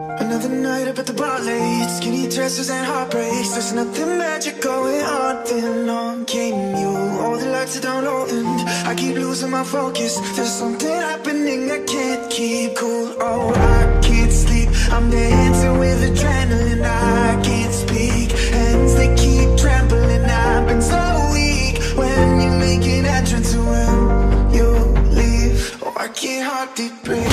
Another night up at the bar late. Skinny dresses and heartbreaks. There's nothing magic going on. Then along came you? All the lights are down low and I keep losing my focus. There's something happening I can't keep. Cool. Oh, I can't sleep. I'm dancing with adrenaline. I can't speak. Hands they keep trembling. I've been so weak. When you make an entrance When you leave. Oh, I can't hardly breathe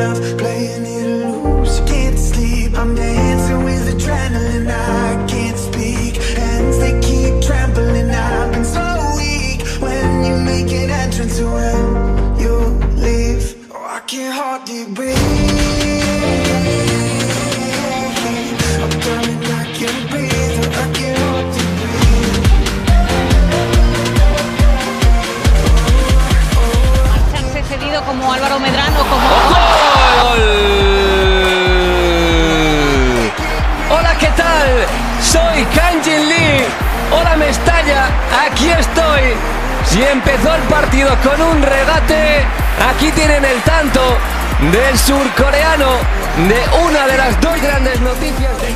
but I love playing it loose. Can't sleep, I'm dancing with adrenaline. I can't speak, hands they keep trembling. I've been so weak. When you make an entrance When you leave, oh I can't hardly breathe. I'm drowning, I can't breathe, I can't hardly breathe. Marcharse cedido como Álvaro Medrano, como Kanjin Lee. Hola, Mestalla. Aquí estoy. Si empezó el partido con un regate, aquí tienen el tanto del surcoreano de una de las dos grandes noticias de...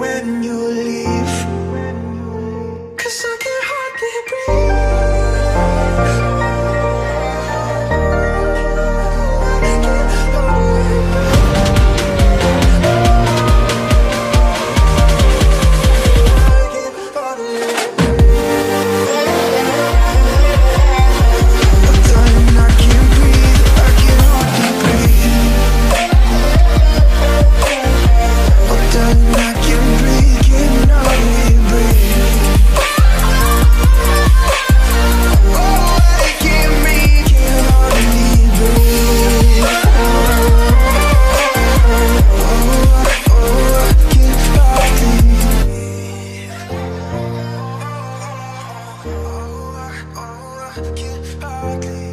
when you leave. can hardly.